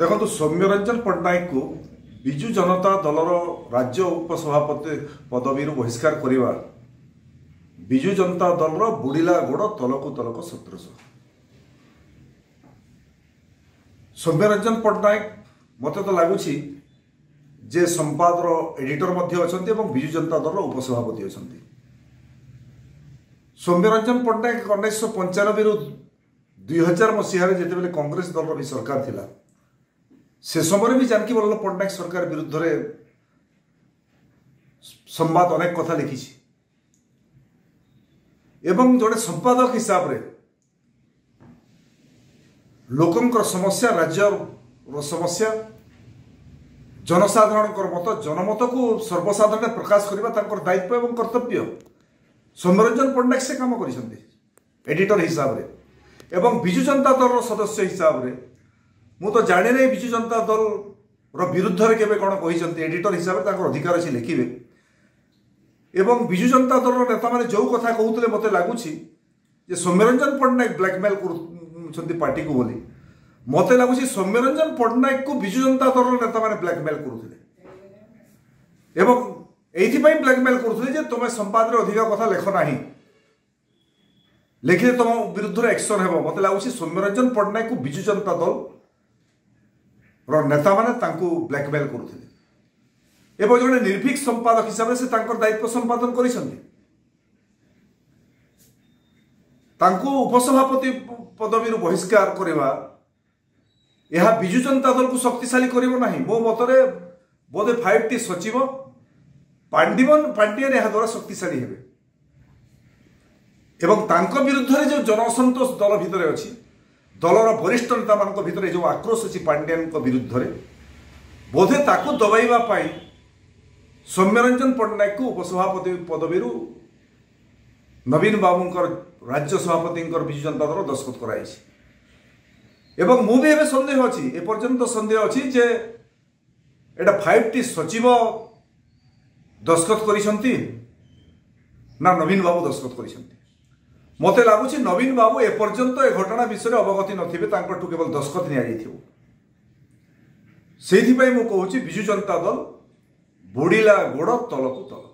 ଦେଖନ୍ତୁ ସୌମ୍ୟରଞ୍ଜନ ପଟ୍ଟନାୟକଙ୍କୁ ବିଜୁ ଜନତା ଦଳର ରାଜ୍ୟ ଉପସଭାପତି ପଦବୀରୁ ବହିଷ୍କାର କରିବା ବିଜୁ ଜନତା ଦଳର ବୁଡ଼ିଲା ଗୋଡ଼ ତଲକୁ ତଲକ ଶତ୍ରୁଶହ ସୌମ୍ୟରଞ୍ଜନ ପଟ୍ଟନାୟକ ମୋତେ ତ ଲାଗୁଛି ଯେ ସମ୍ପାଦର ଏଡିଟର ମଧ୍ୟ ଅଛନ୍ତି ଏବଂ ବିଜୁ ଜନତା ଦଳର ଉପସଭାପତି ଅଛନ୍ତି ସୌମ୍ୟରଞ୍ଜନ ପଟ୍ଟନାୟକ ଉଣେଇଶହ ପଞ୍ଚାନବେରୁ ଦୁଇହଜାର ମସିହାରେ ଯେତେବେଳେ କଂଗ୍ରେସ ଦଳର ବି ସରକାର ଥିଲା ସେ ସମୟରେ ବି ଜାନକୀ ବଲ୍ଲଭ ପଟ୍ଟନାୟକ ସରକାର ବିରୁଦ୍ଧରେ ସମ୍ବାଦ ଅନେକ କଥା ଲେଖିଛି ଏବଂ ଜଣେ ସମ୍ପାଦକ ହିସାବରେ ଲୋକଙ୍କର ସମସ୍ୟା ରାଜ୍ୟର ସମସ୍ୟା ଜନସାଧାରଣଙ୍କର ମତ ଜନମତକୁ ସର୍ବସାଧାରଣରେ ପ୍ରକାଶ କରିବା ତାଙ୍କର ଦାୟିତ୍ୱ ଏବଂ କର୍ତ୍ତବ୍ୟ ସୌମ୍ୟରଞ୍ଜନ ପଟ୍ଟନାୟକ ସେ କାମ କରିଛନ୍ତି ଏଡିଟର ହିସାବରେ ଏବଂ ବିଜୁ ଜନତା ଦଳର ସଦସ୍ୟ ହିସାବରେ ମୁଁ ତ ଜାଣେ ନାହିଁ ବିଜୁ ଜନତା ଦଳର ବିରୁଦ୍ଧରେ କେବେ କ'ଣ କହିଛନ୍ତି ଏଡ଼ିଟର ହିସାବରେ ତାଙ୍କର ଅଧିକାର ଅଛି ଲେଖିବେ ଏବଂ ବିଜୁ ଜନତା ଦଳର ନେତାମାନେ ଯେଉଁ କଥା କହୁଥିଲେ ମୋତେ ଲାଗୁଛି ଯେ ସୌମ୍ୟରଞ୍ଜନ ପଟ୍ଟନାୟକ ବ୍ଲାକମେଲ୍ କରୁଛନ୍ତି ପାର୍ଟିକୁ ବୋଲି ମୋତେ ଲାଗୁଛି ସୌମ୍ୟରଞ୍ଜନ ପଟ୍ଟନାୟକକୁ ବିଜୁ ଜନତା ଦଳର ନେତାମାନେ ବ୍ଲାକମେଲ୍ କରୁଥିଲେ ଏବଂ ଏଇଥିପାଇଁ ବ୍ଲାକମେଲ୍ କରୁଥିଲେ ଯେ ତୁମେ ସମ୍ବାଦରେ ଅଧିକ କଥା ଲେଖ ନାହିଁ ଲେଖିଲେ ତୁମ ବିରୁଦ୍ଧରେ ଆକ୍ସନ୍ ହେବ ମୋତେ ଲାଗୁଛି ସୌମ୍ୟରଞ୍ଜନ ପଟ୍ଟନାୟକକୁ ବିଜୁ ଜନତା ଦଳ ର ନେତାମାନେ ତାଙ୍କୁ ବ୍ଲାକମେଲ୍ କରୁଥିଲେ ଏବଂ ଜଣେ ନିର୍ଭୀକ ସମ୍ପାଦକ ହିସାବରେ ସେ ତାଙ୍କର ଦାୟିତ୍ୱ ସମ୍ପାଦନ କରିଛନ୍ତି ତାଙ୍କୁ ଉପସଭାପତି ପଦବୀରୁ ବହିଷ୍କାର କରିବା ଏହା ବିଜୁ ଜନତା ଦଳକୁ ଶକ୍ତିଶାଳୀ କରିବ ନାହିଁ ମୋ ମତରେ ବୋଧେ ଫାଇଭ୍ ଟି ସଚିବ ପାଣ୍ଡିବନ ପାଣ୍ଡିଆନ ଏହାଦ୍ୱାରା ଶକ୍ତିଶାଳୀ ହେବେ ଏବଂ ତାଙ୍କ ବିରୁଦ୍ଧରେ ଯେଉଁ ଜନ ଅସନ୍ତୋଷ ଦଳ ଭିତରେ ଅଛି ଦଳର ବରିଷ୍ଠ ନେତାମାନଙ୍କ ଭିତରେ ଯେଉଁ ଆକ୍ରୋଶ ଅଛି ପାଣ୍ଡିଆନଙ୍କ ବିରୁଦ୍ଧରେ ବୋଧେ ତାକୁ ଦବାଇବା ପାଇଁ ସୌମ୍ୟରଞ୍ଜନ ପଟ୍ଟନାୟକଙ୍କୁ ଉପସଭାପତି ପଦବୀରୁ ନବୀନ ବାବୁଙ୍କର ରାଜ୍ୟ ସଭାପତିଙ୍କର ବିଜୁ ଜନତା ଦଳ ଦସ୍ତଖତ କରାଯାଇଛି ଏବଂ ମୁଁ ବି ଏବେ ସନ୍ଦେହ ଅଛି ଏପର୍ଯ୍ୟନ୍ତ ସନ୍ଦେହ ଅଛି ଯେ ଏଇଟା ଟି ସଚିବ ଦସ୍ତଖତ କରିଛନ୍ତି ନା ନବୀନ ବାବୁ ଦସ୍ତଖତ କରିଛନ୍ତି ମୋତେ ଲାଗୁଛି ନବୀନ ବାବୁ ଏପର୍ଯ୍ୟନ୍ତ ଏ ଘଟଣା ବିଷୟରେ ଅବଗତ ନଥିବେ ତାଙ୍କଠୁ କେବଳ ଦସ୍ତଖତ ନିଆଯାଇଥିବ ସେଇଥିପାଇଁ ମୁଁ କହୁଛି ବିଜୁ ଜନତା ଦଳ ବୁଡ଼ିଲା ଗୋଡ଼ ତଳକୁ ତଳ